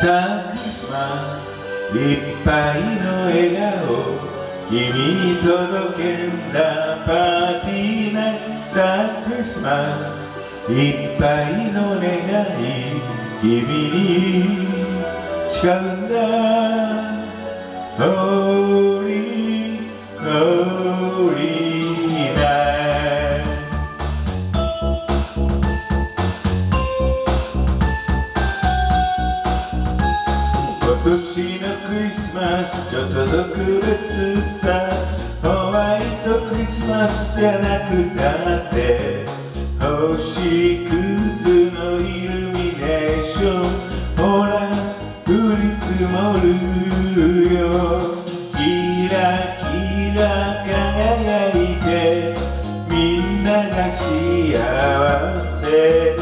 サクスマスいっぱいの笑顔君に届けんだパーティーナサクスマスいっぱいの願い君に誓うんだ oh 年のクリスマスちょっと特別さ。ホワイトクリスマスじゃなくたって星屑のイルミネーション。ほら降り積もるよ。キラキラ輝いてみんなが幸せで。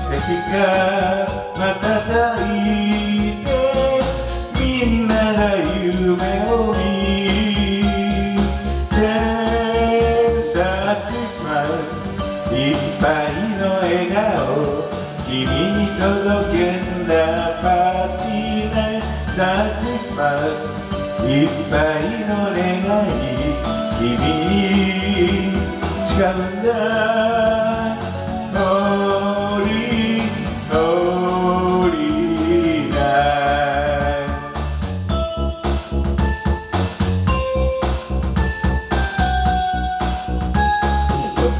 チカチカ瞬い夢を見てサクスマスいっぱいの笑顔君に届けんだパーティーなサクスマスいっぱいの願い君に誓うんだ。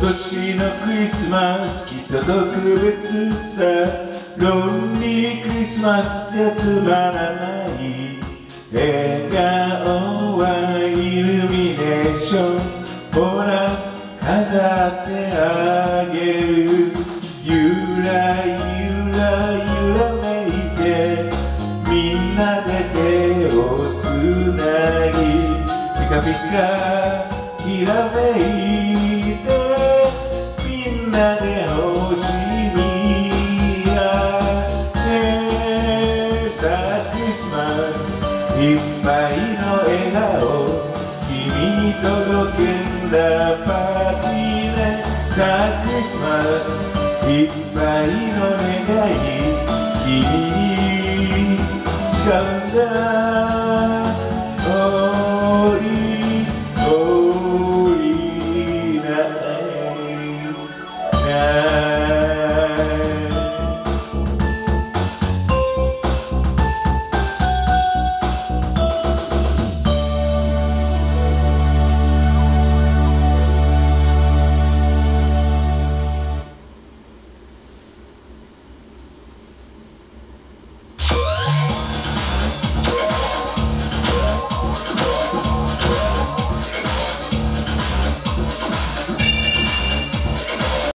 今年のクリスマスきっと特別さロンリークリスマスじゃつまらない笑顔はイルミネーションほら飾ってあげるゆらゆらゆらめいてみんなで手をつなぎピカピカきらめいていっぱいの笑顔君に届けんだパーティーでサクスマスいっぱいの願い君に誓うんだ